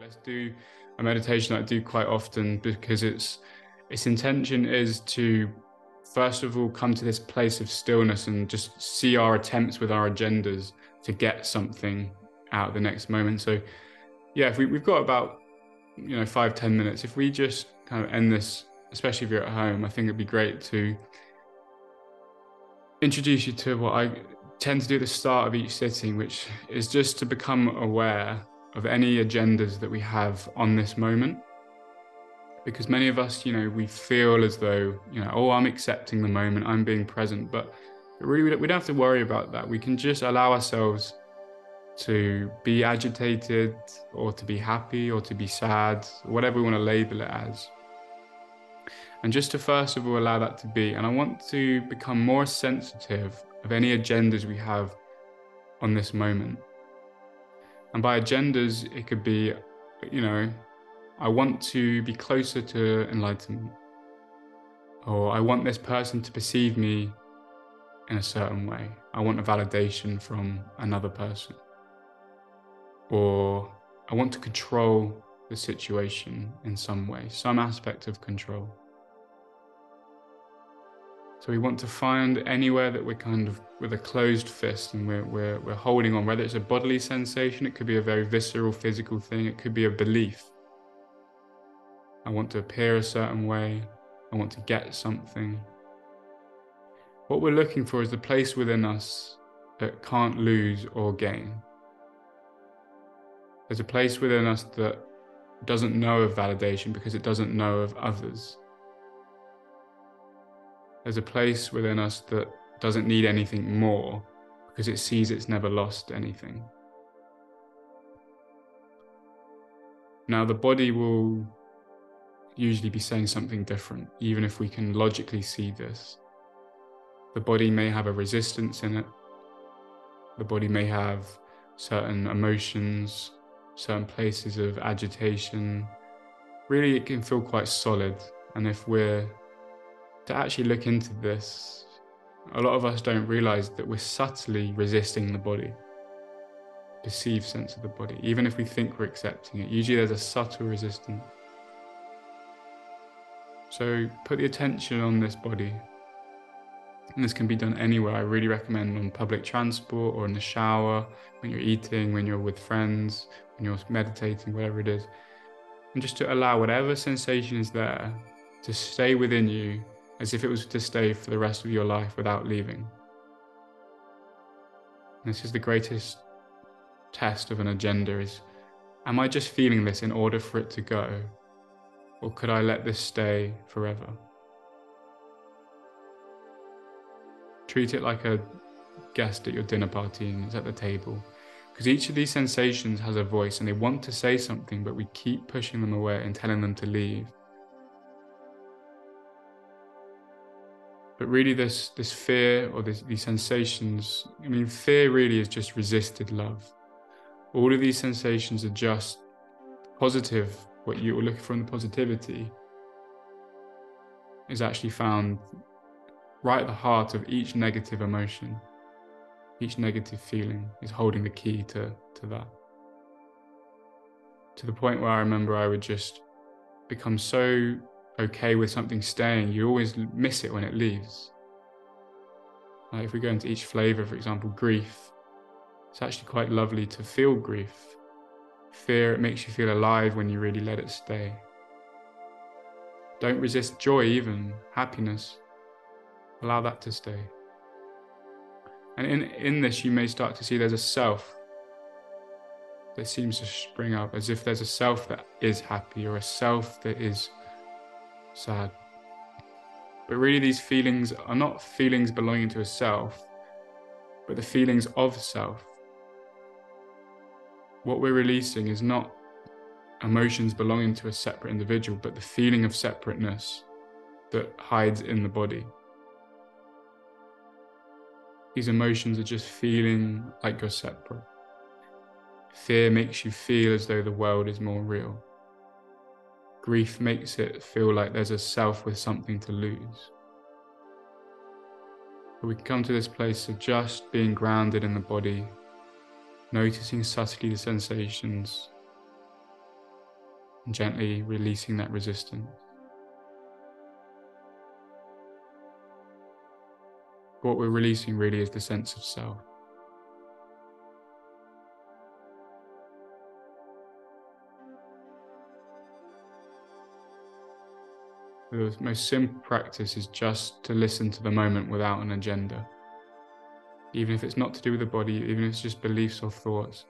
Let's do a meditation I do quite often because its its intention is to first of all come to this place of stillness and just see our attempts with our agendas to get something out the next moment. So yeah, if we, we've got about you know five ten minutes, if we just kind of end this, especially if you're at home, I think it'd be great to introduce you to what I tend to do at the start of each sitting, which is just to become aware of any agendas that we have on this moment. Because many of us, you know, we feel as though, you know, oh, I'm accepting the moment, I'm being present. But really, we don't have to worry about that. We can just allow ourselves to be agitated or to be happy or to be sad, whatever we want to label it as. And just to first of all allow that to be. And I want to become more sensitive of any agendas we have on this moment. And by agendas, it could be, you know, I want to be closer to enlightenment. Or I want this person to perceive me in a certain way. I want a validation from another person. Or I want to control the situation in some way, some aspect of control. So we want to find anywhere that we're kind of with a closed fist and we're, we're, we're holding on, whether it's a bodily sensation, it could be a very visceral physical thing, it could be a belief. I want to appear a certain way, I want to get something. What we're looking for is the place within us that can't lose or gain. There's a place within us that doesn't know of validation because it doesn't know of others. There's a place within us that doesn't need anything more because it sees it's never lost anything. Now, the body will usually be saying something different, even if we can logically see this. The body may have a resistance in it. The body may have certain emotions, certain places of agitation. Really, it can feel quite solid. And if we're to actually look into this, a lot of us don't realize that we're subtly resisting the body, perceived sense of the body, even if we think we're accepting it. Usually there's a subtle resistance. So put the attention on this body. And this can be done anywhere. I really recommend on public transport or in the shower, when you're eating, when you're with friends, when you're meditating, whatever it is. And just to allow whatever sensation is there to stay within you as if it was to stay for the rest of your life without leaving. And this is the greatest test of an agenda is am I just feeling this in order for it to go? Or could I let this stay forever? Treat it like a guest at your dinner party and it's at the table. Because each of these sensations has a voice and they want to say something, but we keep pushing them away and telling them to leave. But really this this fear or this, these sensations i mean fear really is just resisted love. All of these sensations are just positive. What you're looking for in the positivity is actually found right at the heart of each negative emotion. Each negative feeling is holding the key to to that. To the point where i remember i would just become so okay with something staying, you always miss it when it leaves. Like if we go into each flavor, for example, grief, it's actually quite lovely to feel grief. Fear, it makes you feel alive when you really let it stay. Don't resist joy, even happiness. Allow that to stay. And in, in this, you may start to see there's a self that seems to spring up, as if there's a self that is happy or a self that is sad. But really, these feelings are not feelings belonging to a self, but the feelings of self. What we're releasing is not emotions belonging to a separate individual, but the feeling of separateness that hides in the body. These emotions are just feeling like you're separate. Fear makes you feel as though the world is more real. Grief makes it feel like there's a self with something to lose. But we come to this place of just being grounded in the body, noticing subtly the sensations, and gently releasing that resistance. What we're releasing really is the sense of self. The most simple practice is just to listen to the moment without an agenda. Even if it's not to do with the body, even if it's just beliefs or thoughts,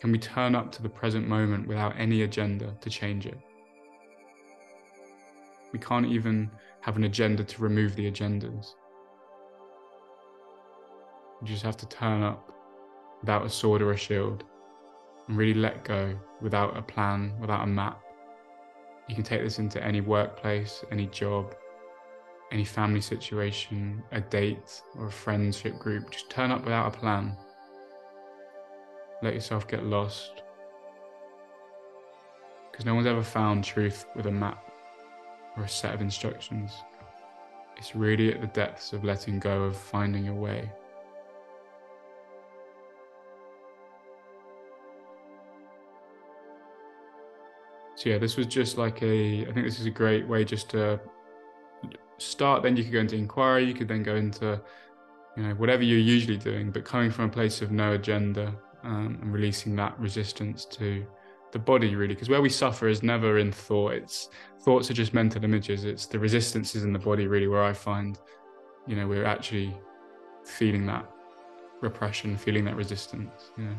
can we turn up to the present moment without any agenda to change it? We can't even have an agenda to remove the agendas. We just have to turn up without a sword or a shield and really let go without a plan, without a map, you can take this into any workplace, any job, any family situation, a date or a friendship group. Just turn up without a plan. Let yourself get lost. Because no one's ever found truth with a map or a set of instructions. It's really at the depths of letting go of finding your way. So yeah, this was just like a. I think this is a great way just to start. Then you could go into inquiry. You could then go into, you know, whatever you're usually doing, but coming from a place of no agenda um, and releasing that resistance to the body really because where we suffer is never in thought it's thoughts are just mental images it's the resistances in the body really where i find you know we're actually feeling that repression feeling that resistance you know